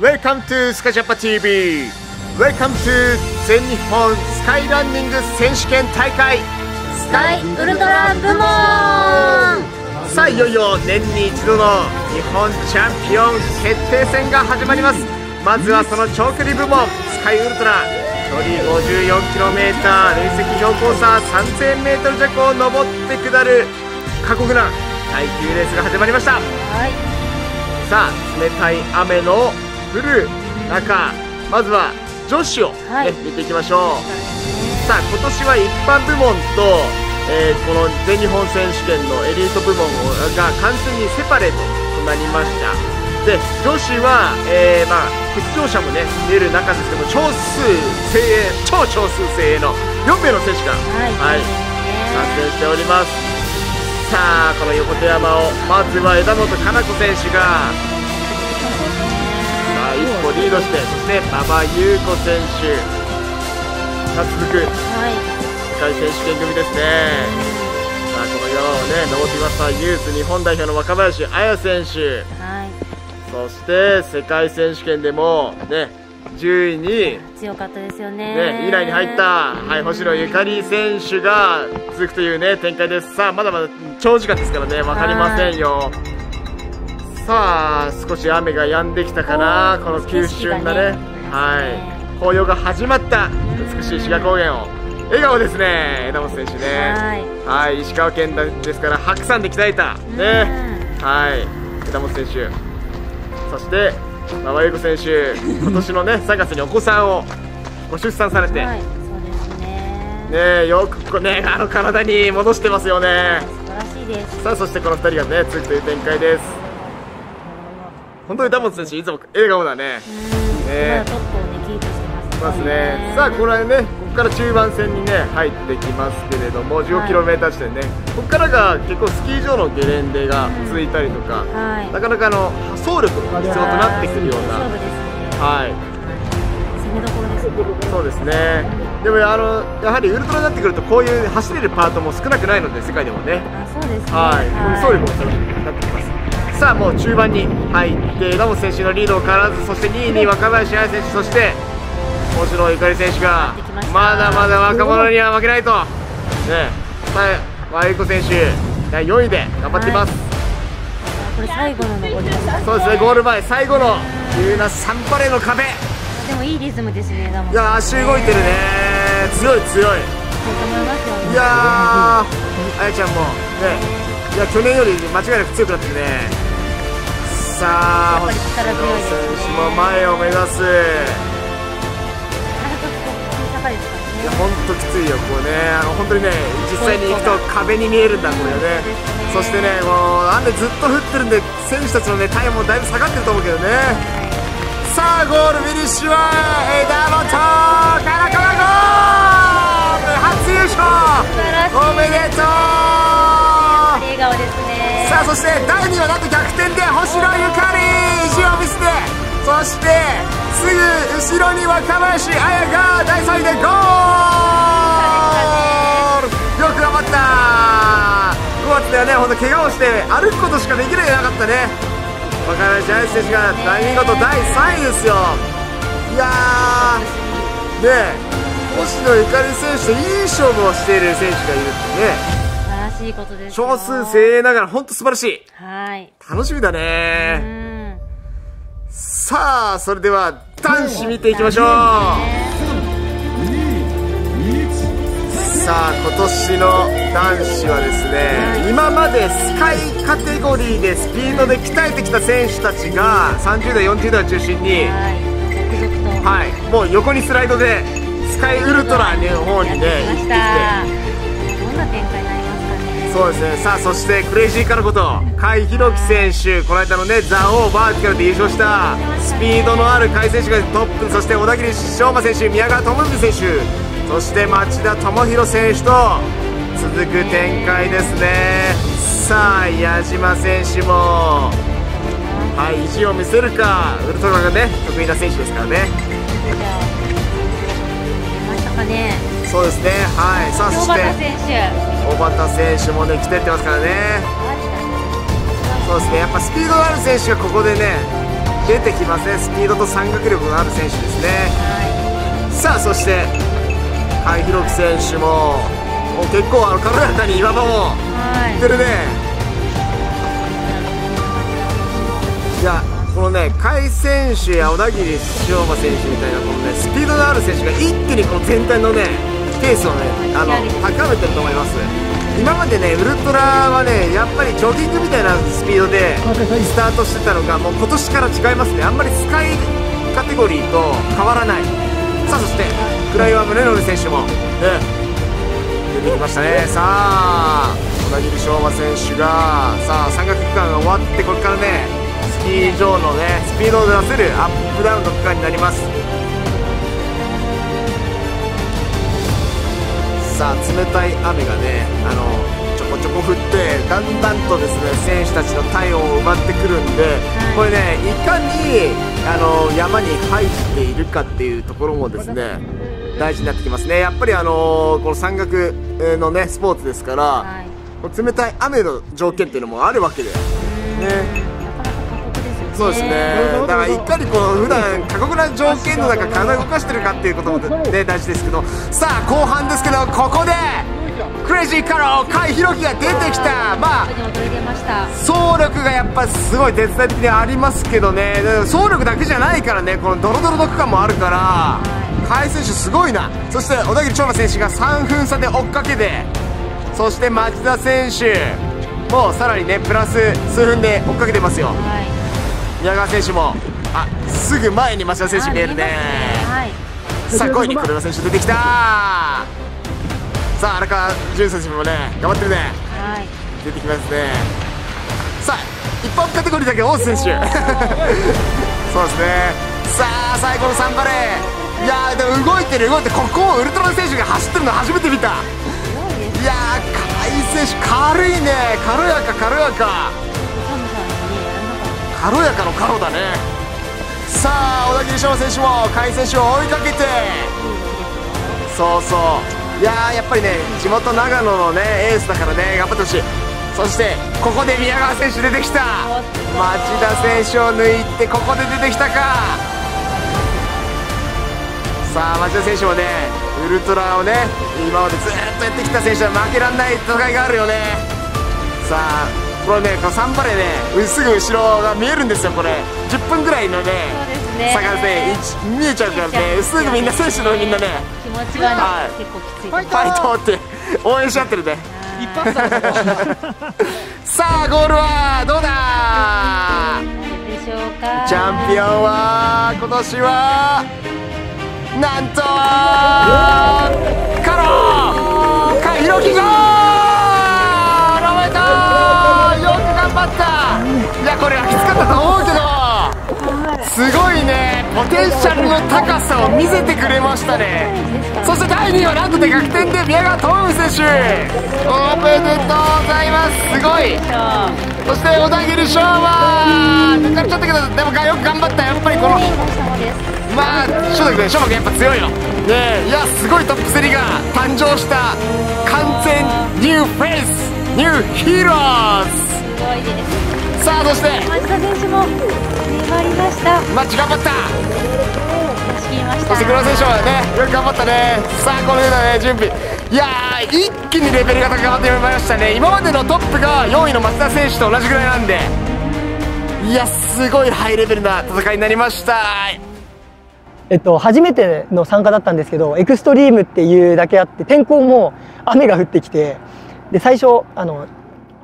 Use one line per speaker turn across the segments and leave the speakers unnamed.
Welcome to スカジャパ TV Welcome to 全日本スカイランニング選手権大会。
スカイウルトラ部門
さあいよいよ年に一度の日本チャンピオン決定戦が始まります。まずはその長距離部門スカイウルトラ距離 54km 累積標高差 3000m 弱を登って下る過酷な耐久レースが始まりました。
はい。
さあ冷たい雨の降る中まずは女子を、ね
はい。
見ていきましょう。さあ今年は一般部門と、えーこの全日本選手権のエリート部門が完全にセパレートとなりました。で女子は、えーまあ、欠場者もね出る中ですけども少数精鋭超少数精鋭の4名の選手が、
はい
参戦しております。さあこの横手山をまずは枝本かな子選手がリードしてそして馬場優子選手。が続く
はい。
世界選手権組ですね。さあこの山をね登ってきましたユース日本代表の若林彩選手。
はい。
そして世界選手権でもね10位に
強かったですよね。
ね、以内に入った、はい、星野ゆかり選手が続くというね展開です。さあまだまだ長時間ですからね分かりませんよさあ少し雨が止んできたかなこの急峻なね。
ね。
はい。紅葉が始まった美しい志賀高原を。笑顔ですね枝本選手ね。
はい。
はい石川県ですから白山で鍛えたね。はい枝本選手。そして馬場優子選手。今年のね 3月にお子さんをご出産されて、
はいそうですね。
ねよくこうねあの体に戻してますよね。
素晴らしいです。
さあそしてこの2人がね続くという展開です本当にダモン選手いつも笑顔だね。
うん。
ね。
まだトップをねキープしてます
ますね。さあこれねここから中盤戦にね入ってきますけれども 15km 地点ね、ここからが結構スキー場のゲレンデが続いたりとか、
はい。
なかなかあの走力が必要となってくるような。はい。そうですね。でもあのやはりウルトラになってくるとこういう走れるパートも少なくないので世界でもね。
あそうですね。
はい、走力も高くなってきますさあもう中盤に入って枝本選手のリードを変わらずそして2位に若林愛選手そして星野ゆかり選手が
ま
だまだ若者には負けないと。ね。さあ和由子選手第4位で頑張っています、
これ最後の上り
そうですねゴール前最後の急なサンパレーの壁。い
でもいいリズムですね枝本
や足動いてるね。強い強い。
い
やーあやちゃんもね。いや去年より間違いなく強くなってるねさあ
やっぱり力強いですね
星野選手も前を目指す
い
や本当きついよこうね。あの本当にね実際に行くと壁に見えるんだこれね。そしてねもう雨ずっと降ってるんで選手たちのねタイムもだいぶ下がってると思うけどね。さあゴールフィニッシュは枝本からからゴール。初優勝おめでとうあそして第2位はなんと逆転で星野ゆかり意地を見せてそしてすぐ後ろに若林彩が第3位でゴール。よく頑張った。5月ではね本当怪我をして歩くことしかできないなかったね。若林彩選手が大見事第3位ですよ。いやー。ねえ星野ゆかり選手といい勝負をしている選手がいるってね。
いことですよ。
少数精鋭ながら本当素晴らしい。
はい。
楽しみだ
う
ね
ん。
さあそれでは男子見ていきましょう。さあ今年の男子はですね今までスカイカテゴリーでスピードで鍛えてきた選手たちが30代40代を中心に
はい。
はい。もう横にスライドでスカイウルトラの方にね行ってきて。
どんな展開
そうですね。さあそしてクレイジーからこと甲斐弘樹選手この間のねザ・オーバーティカルで優勝したスピードのある甲斐選手がトップそして小田切翔馬選手宮川智文選手。そして町田智弘選手と続く展開ですね。さあ矢島選手もはい意地を見せるかウルトラがね得意な選手ですから
ね。
そうですね。はい。さあそ
小
して小畑選手もね来てってますからね。そうですね。やっぱスピードのある選手がここでね出てきますねスピードと山岳力のある選手ですね。さあそして甲斐弘樹選手ももう結構あの軽やかに岩場も
はい。
いってるね。いやこのね甲斐選手や小田切翔馬選手みたいなこのねスピードのある選手が一気にこの全体のねペースをねあの高めてると思います。今までねウルトラはねやっぱりジョギングみたいなスピードでスタートしてたのがもう今年から違いますね。あんまりスカイカテゴリーと変わらない。さあそして倉岩宗則選手もね出てきましたね。さあ小田切翔馬選手がさあ山岳区間が終わってこれからねスキー場のねスピードを出せるアップダウンの区間になりますさあ冷たい雨がねあのちょこちょこ降ってだんだんとですね選手たちの体温を奪ってくるんで、これねいかにあの山に入っているかっていうところもですね大事になってきますね。やっぱりあのこの山岳のねスポーツですから、
はい。
冷たい雨の条件っていうのもあるわけで。ねそうですね。だからいかにこの普段過酷な条件の中体を動かしてるかっていうこともね大事ですけど。さあ後半ですけどここでクレイジーカロー甲斐弘樹が出てきた。まあ
本当に踊り出ました。
走力がやっぱすごい絶対的にありますけどね。で走力だけじゃないからねこのドロドロの区間もあるから。甲斐選手すごいな。そして小田切長馬選手が3分差で追っかけて。そして町田選手。もさらにねプラス数分で追っかけてますよ。
はい
宮川選手もあすぐ前に町田選手見えるね。
はい。
さあ5位に黒田選手出てきた。さあ荒川潤選手もね頑張ってるね。
はい。
出てきますね。さあ一般カテゴリーだけ大津選手。そうですね。さあ最後のサンバレー。いやーでも動いてる動いてる。ここをウルトラ選手が走ってるの初めて見た。
い
やー甲斐選手軽いね。軽やか軽やか軽やかの軽だね。さあ小田切翔選手も甲斐選手を追いかけて。そうそう。いやーやっぱりね地元長野のねエースだからね頑張ってほしい。そしてここで宮川選手出てきた。町田選手を抜いてここで出てきたか。さあ町田選手もねウルトラをね今までずっとやってきた選手は負けられない戦いがあるよね。さあこれねこのサンバレーねすぐ後ろが見えるんですよこれ。10分ぐらいのね
ね。
差がね一見えちゃうからねすぐみんな選手のみんなね
気持ちはね、
はい。
結構きつい。
ファイトって応援し合ってるね。
一発だ
さあゴールはどうだ？
でしょうか。
チャンピオンは今年はなんとカローカヒロキゴーこれはきつかったと思うけど。すごいね。ポテンシャルの高さを見せてくれましたね。そして第2位はなんとで逆転で宮川智美選手。おめでとうございます。すごい。そして小田切翔馬抜かれちゃったけどでもよく頑張った。やっぱりこのまあ翔太君翔馬君やっぱ強いよ。ねいやすごいトップ3が誕生した。完全ニューフェイス。 New heroes。
すごいです。
さあそして。
町田選手も粘りました。
マッチ頑張った。
出し切りました。
そして黒田選手はねよく頑張ったね。さあこのようなね準備。いやー一気にレベルが高まってまいりましたね。今までのトップが4位の松田選手と同じぐらいなんで。いやすごいハイレベルな戦いになりました。
えっと、初めての参加だったんですけどエクストリームっていうだけあって天候も雨が降ってきてで最初あの、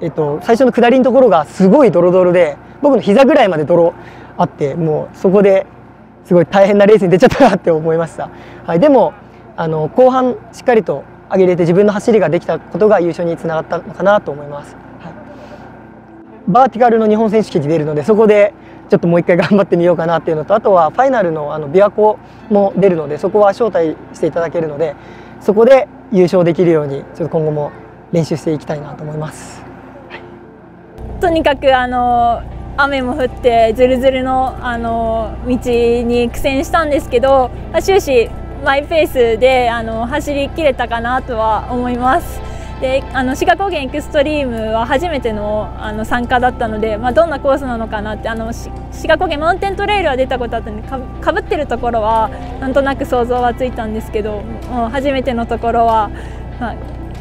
えっと、最初の下りのところがすごいドロドロで僕の膝ぐらいまで泥あってもうそこですごい大変なレースに出ちゃったなって思いました、はい、でもあの後半しっかりと上げれて自分の走りができたことが優勝につながったのかなと思います、はい、バーティカルの日本選手権に出るのでそこでちょっともう一回頑張ってみようかなっていうのとあとはファイナルのあの琵琶湖も出るのでそこは招待していただけるのでそこで優勝できるようにちょっと今後も練習していきたいなと思います。
とにかくあの雨も降ってずるずるのあの道に苦戦したんですけど終始マイペースであの走りきれたかなとは思います。であの志賀高原エクストリームは初めてのあの参加だったので、まあ、どんなコースなのかなってあの志賀高原マウンテントレイルは出たことあったのでかかぶってるところはなんとなく想像はついたんですけどもう初めてのところは、まあ、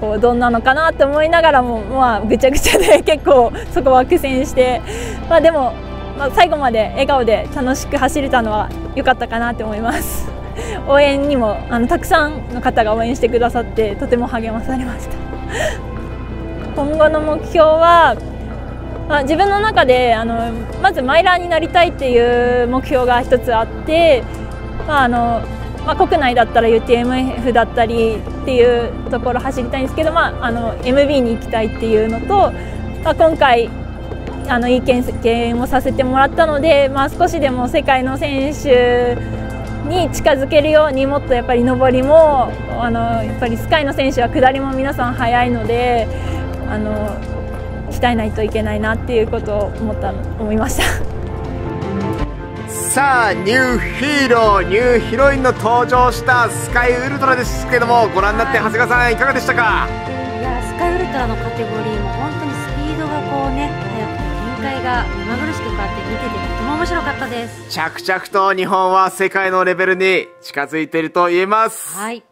こうどんなのかなって思いながらも、まあ、ぐちゃぐちゃで 結構そこは苦戦して、まあ、でも、まあ、最後まで笑顔で楽しく走れたのは良かったかなと思います。応援にもあのたくさんの方が応援してくださってとても励まされました 今後の目標は、まあ、自分の中であのまずマイラーになりたいっていう目標が一つあって、まああのまあ、国内だったら UTMF だったりっていうところ走りたいんですけど、まあ、あの MB に行きたいっていうのと、まあ、今回あのいい経験をさせてもらったので、まあ、少しでも世界の選手に近づけるようにもっとやっぱり上りもあのやっぱりスカイの選手は下りも皆さん速いのであの鍛えないといけないなっていうことを思った思いました。
さあニューヒーローニューヒロインの登場したスカイウルトラですけどもご覧になって長谷川さんいかがでしたか？
いやスカイウルトラのカテゴリーも本当にスピードがこうね速くて展開が目まぐるしく変わって見ててとても面白かったです。
着々と日本は世界のレベルに近づいていると言えます。
はい